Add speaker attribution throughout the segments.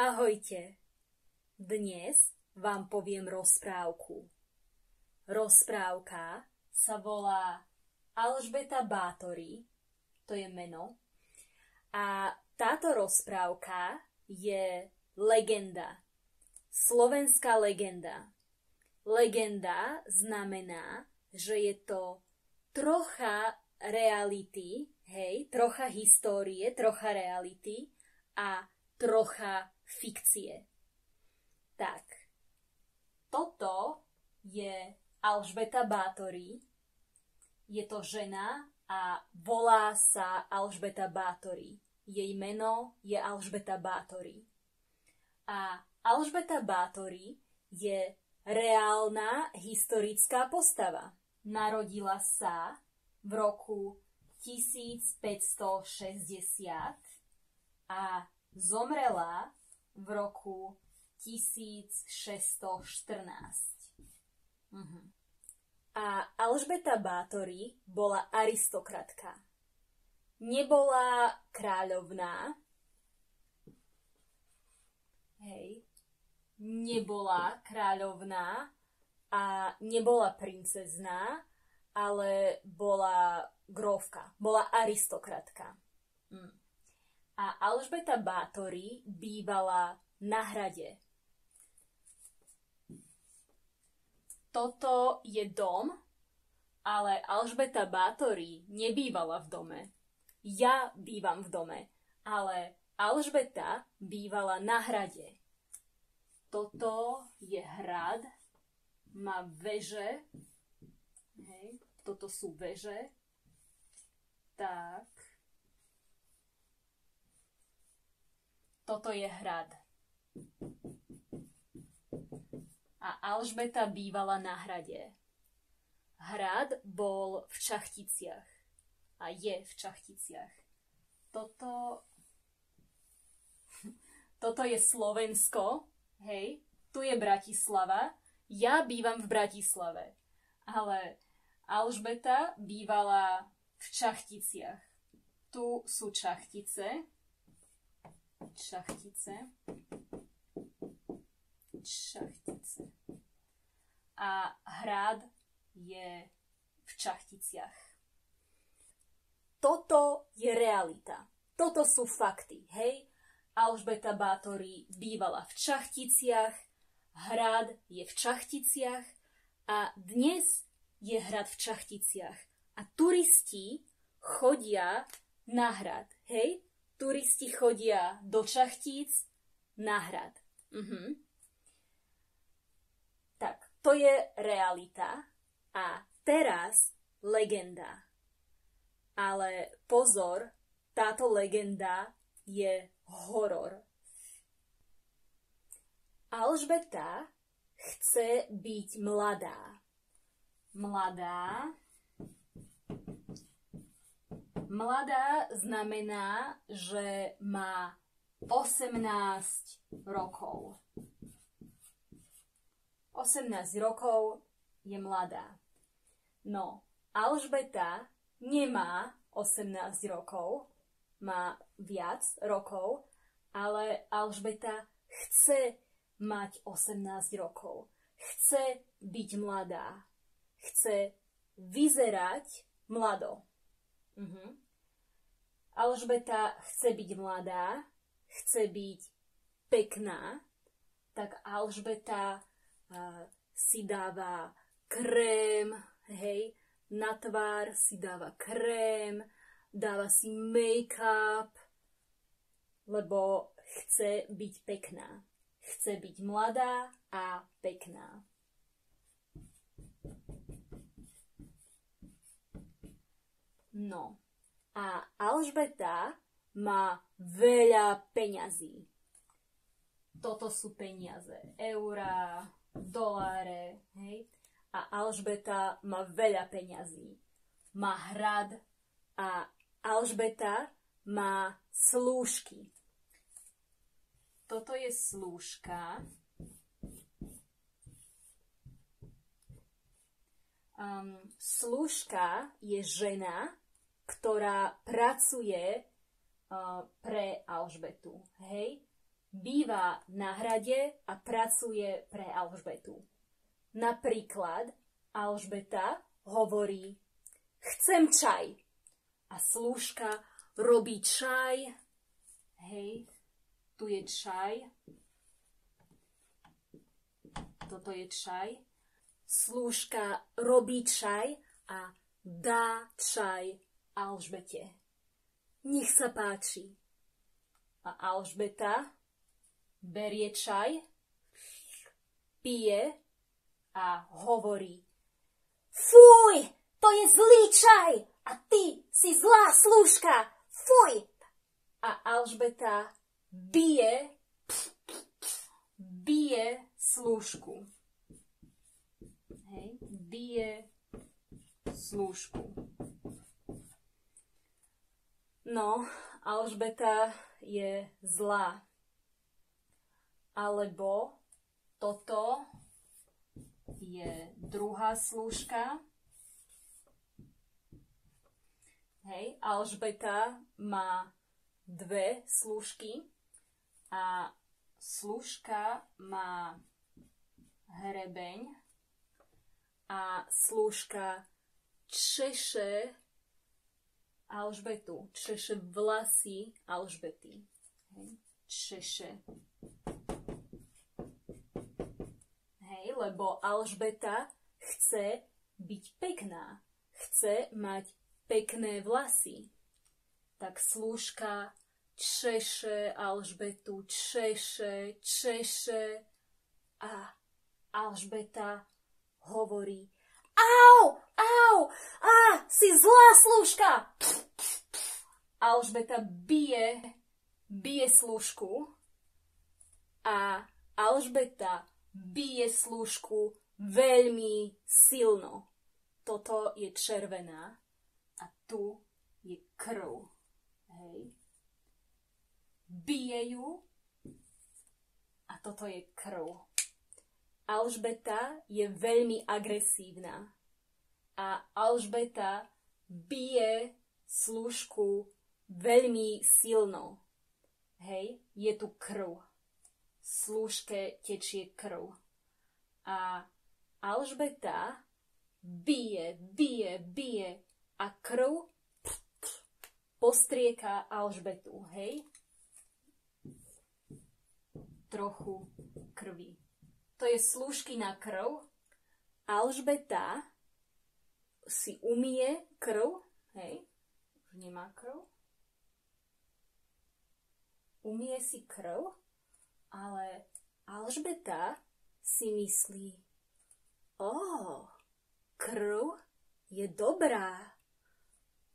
Speaker 1: Ahojte. Dnes vám poviem rozprávku. Rozprávka sa volá Alžbeta Bátory, to je meno. A táto rozprávka je legenda. Slovenská legenda. Legenda znamená, že je to trocha reality, hej, trocha histórie, trocha reality a trocha fikcie. Tak, toto je Alžbeta Bátory. Je to žena a volá sa Alžbeta Bátory. Jej meno je Alžbeta Bátory. A Alžbeta Bátory je reálna historická postava. Narodila sa v roku 1560 a zomrela v roku 1614. Uh-huh. A Alžbeta Bátory bola aristokratka. Nebola kráľovná, hej, nebola kráľovná a nebola princezná, ale bola grófka, bola aristokratka. Mm a Alžbeta Bátory bývala na hrade. Toto je dom, ale Alžbeta Bátory nebývala v dome. Ja bývam v dome, ale Alžbeta bývala na hrade. Toto je hrad, má veže, hej, toto sú veže, tak, Toto je hrad. A Alžbeta bývala na hrade. Hrad bol v Čachticiach a je v Čachticiach. Toto toto je Slovensko, hej, tu je Bratislava, ja bývam v Bratislave, ale Alžbeta bývala v Čachticiach. Tu sú Čachtice, šachtice. Šachtice. A hrad je v Čachticiach. Toto je realita. Toto sú fakty, hej? Alžbeta Bátory bývala v Čachticiach, hrad je v Čachticiach a dnes je hrad v Čachticiach. A turisti chodia na hrad, hej? Turisti chodia do Čachtíc na hrad. Mhm. Tak, to je realita a teraz legenda. Ale pozor, táto legenda je horor. Alžbeta chce byť mladá. Mladá Mladá znamená, že má 18 rokov. 18 rokov je mladá. No, Alžbeta nemá 18 rokov, má viac rokov, ale Alžbeta chce mať 18 rokov. Chce byť mladá. Chce vyzerať mlado. Uh-huh. Alžbeta chce byť mladá, chce byť pekná, tak Alžbeta uh, si dáva krém, hej, na tvár si dáva krém, dáva si make-up, lebo chce byť pekná. Chce byť mladá a pekná. No. A Alžbeta má veľa peňazí. Toto sú peniaze. Eurá, doláre, hej. A Alžbeta má veľa peňazí. Má hrad a Alžbeta má slúžky. Toto je slúžka. Um, slúžka je žena, ktorá pracuje uh, pre Alžbetu. Hej? býva na hrade a pracuje pre Alžbetu. Napríklad Alžbeta hovorí Chcem čaj. A slúžka robí čaj. Hej, tu je čaj. Toto je čaj. Slúžka robí čaj a dá čaj Alžbete. Nech sa páči. A Alžbeta berie čaj, pije a hovorí Fuj, to je zlý čaj a ty si zlá slúžka. Fuj! A Alžbeta bije, bije slúžku. Hej, bije slúžku. No, Alžbeta je zlá alebo toto je druhá slúžka. Hej, Alžbeta má dve slúžky a slúžka má hrebeň a slúžka češe Alžbetu, češe vlasy Alžbety. Hej, češe. Lebo Alžbeta chce byť pekná, chce mať pekné vlasy. Tak slúžka češe Alžbetu, češe, češe. A Alžbeta hovorí Au, au, a, si zlá slúžka. Alžbeta bije, bije slúžku a Alžbeta bije slúžku veľmi silno. Toto je červená a tu je krv. Hej. Bije ju a toto je krv. Alžbeta je veľmi agresívna a Alžbeta bije slúžku veľmi silno. Hej, je tu krv slúžke tečie krv. A Alžbeta bije, bije, bije a krv postrieka Alžbetu, hej? Trochu krvi. To je slúžky na krv. Alžbeta si umie krv, hej? Už nemá krv. Umie si krv ale Alžbeta si myslí, o, krv je dobrá,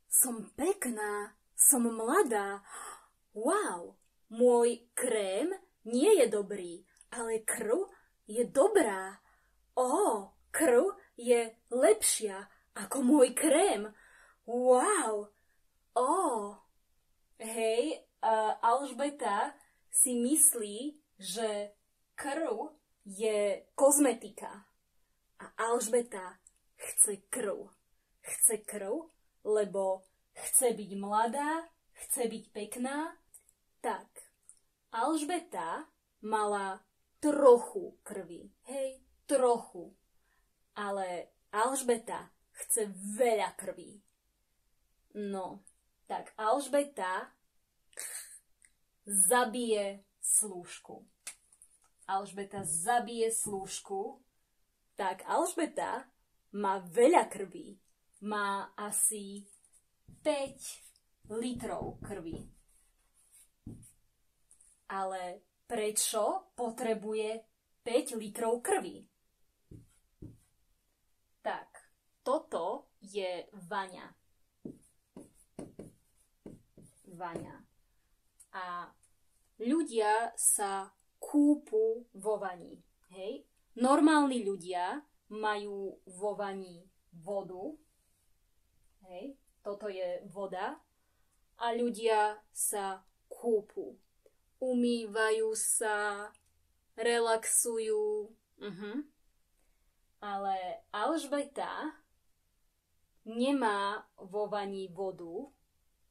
Speaker 1: som pekná, som mladá, wow, môj krém nie je dobrý, ale krv je dobrá. O, krv je lepšia ako môj krém. Wow! O, hej, uh, Alžbeta si myslí, že krv je kozmetika a Alžbeta chce krv. Chce krv, lebo chce byť mladá, chce byť pekná. Tak, Alžbeta mala trochu krvi. Hej, trochu. Ale Alžbeta chce veľa krvi. No, tak Alžbeta zabije slúžku. Alžbeta zabije slúžku, tak Alžbeta má veľa krvi. Má asi 5 litrov krvi. Ale prečo potrebuje 5 litrov krvi? Tak, toto je Vaňa. Vaňa. A ľudia sa kúpu vo vani. Hej? Normálni ľudia majú vo vani vodu. Hej? Toto je voda. A ľudia sa kúpu. Umývajú sa, relaxujú. Uh-huh. Ale Alžbeta nemá vo vani vodu,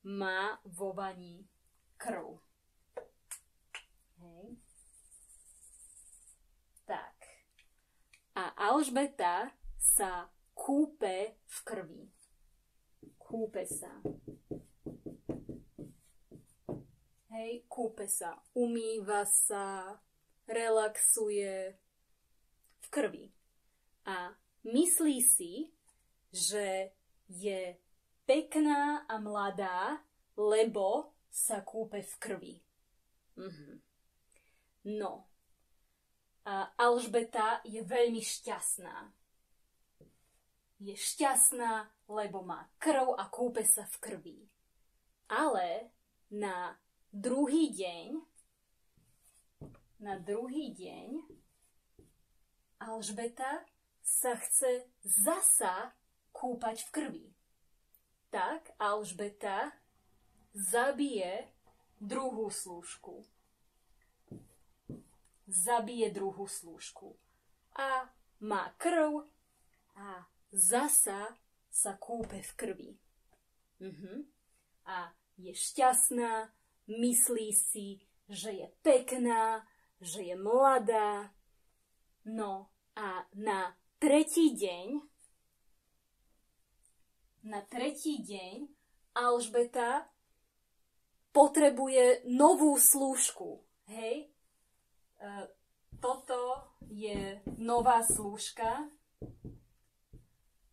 Speaker 1: má vo vani krv. Hej. Tak. A Alžbeta sa kúpe v krvi. Kúpe sa. Hej, kúpe sa. Umýva sa, relaxuje v krvi. A myslí si, že je pekná a mladá, lebo sa kúpe v krvi. Mhm. No. A Alžbeta je veľmi šťastná. Je šťastná, lebo má krv a kúpe sa v krvi. Ale na druhý deň na druhý deň Alžbeta sa chce zasa kúpať v krvi. Tak Alžbeta zabije druhú slúžku. Zabije druhú slúžku. A má krv a zasa sa kúpe v krvi. Mhm. A je šťastná, myslí si, že je pekná, že je mladá. No a na tretí deň, na tretí deň Alžbeta potrebuje novú slúžku. Hej? E, toto je nová slúžka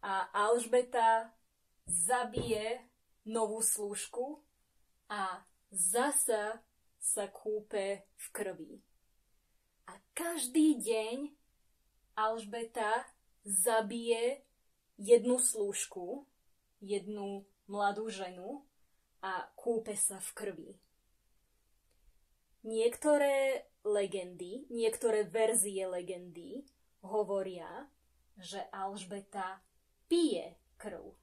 Speaker 1: a Alžbeta zabije novú slúžku a zasa sa kúpe v krvi. A každý deň Alžbeta zabije jednu slúžku, jednu mladú ženu a kúpe sa v krvi. Niektoré legendy, niektoré verzie legendy hovoria, že Alžbeta pije krv.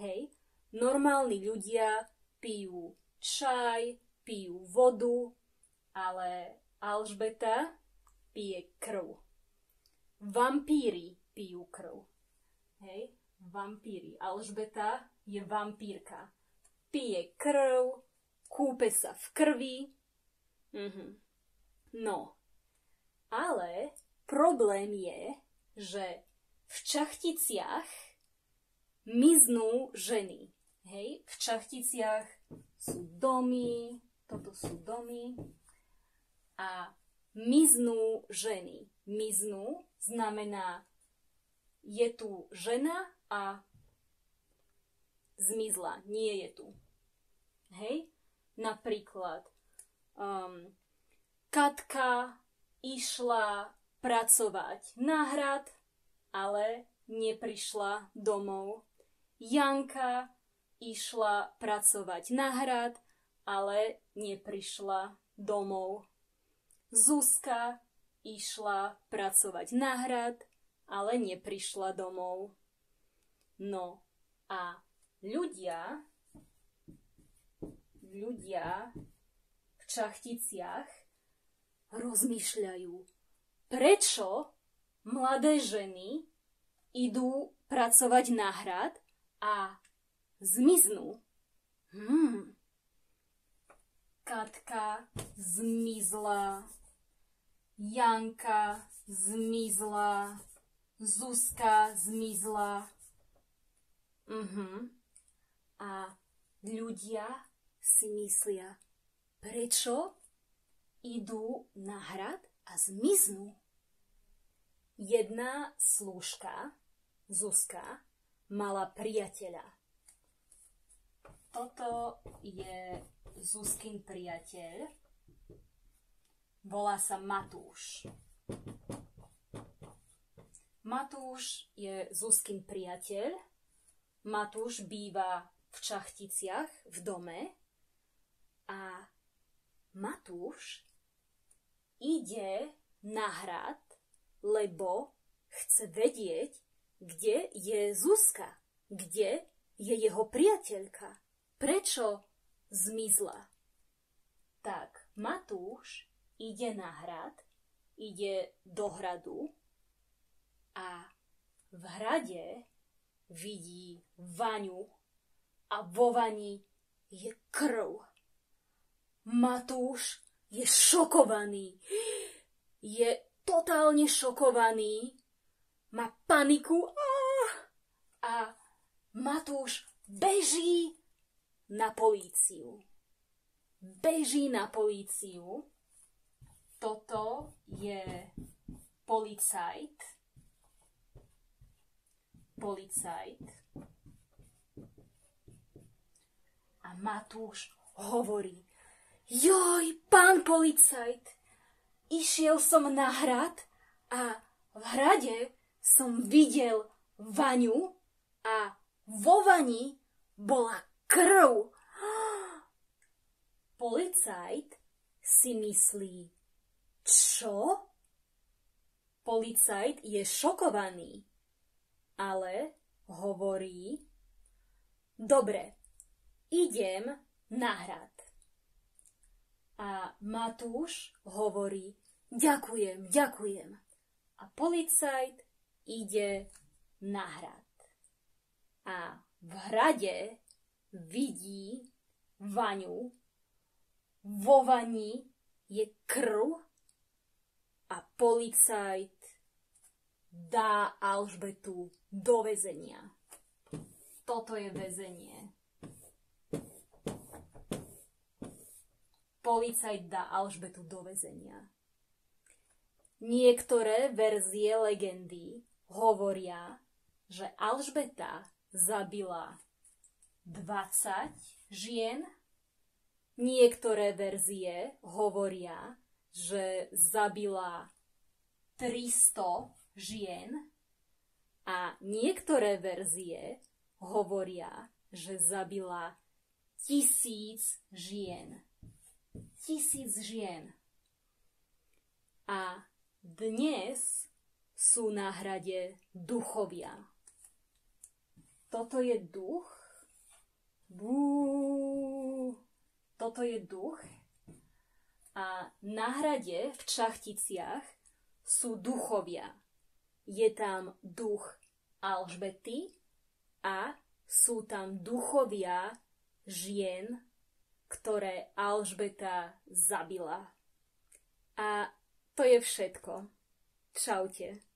Speaker 1: Hej, normálni ľudia pijú čaj, pijú vodu, ale Alžbeta pije krv. Vampíry pijú krv. Hej, vampíry. Alžbeta je vampírka. Pije krv, kúpe sa v krvi. Mhm. No, ale problém je, že v čachticiach miznú ženy. Hej, v čachticiach sú domy, toto sú domy a miznú ženy. Miznú znamená, je tu žena a zmizla, nie je tu. Hej? Napríklad, um, Katka išla pracovať na hrad, ale neprišla domov. Janka išla pracovať na hrad, ale neprišla domov. Zuzka išla pracovať na hrad, ale neprišla domov. No a ľudia, ľudia v čachticiach rozmýšľajú, prečo mladé ženy idú pracovať na hrad a zmiznú. Hmm. Katka zmizla Janka zmizla, Zuzka zmizla. Uh-huh. A ľudia si myslia, prečo idú na hrad a zmiznú. Jedna slúžka, Zuzka, mala priateľa. Toto je Zuzkin priateľ Volá sa Matúš. Matúš je Zuzkin priateľ. Matúš býva v Čachticiach v dome a Matúš ide na hrad, lebo chce vedieť, kde je Zuzka, kde je jeho priateľka, prečo zmizla. Tak Matúš ide na hrad, ide do hradu a v hrade vidí vaňu a vo vani je krv. Matúš je šokovaný. Je totálne šokovaný. Má paniku. A Matúš beží na políciu. Beží na políciu. Toto je policajt. Policajt. A Matúš hovorí, joj, pán policajt, išiel som na hrad a v hrade som videl vaňu a vo vani bola krv. Policajt si myslí, čo? Policajt je šokovaný, ale hovorí, dobre, idem na hrad. A Matúš hovorí, ďakujem, ďakujem. A policajt ide na hrad. A v hrade vidí vaňu, vo vani je krv a policajt dá Alžbetu do väzenia. Toto je väzenie. policajt dá Alžbetu do väzenia. Niektoré verzie legendy hovoria, že Alžbeta zabila 20 žien. Niektoré verzie hovoria, že zabila 300 žien a niektoré verzie hovoria, že zabila tisíc žien tisíc žien. A dnes sú na hrade duchovia. Toto je duch. Bú. Toto je duch. A na hrade v Čachticiach sú duchovia. Je tam duch Alžbety a sú tam duchovia žien ktoré Alžbeta zabila. A to je všetko. Čaute.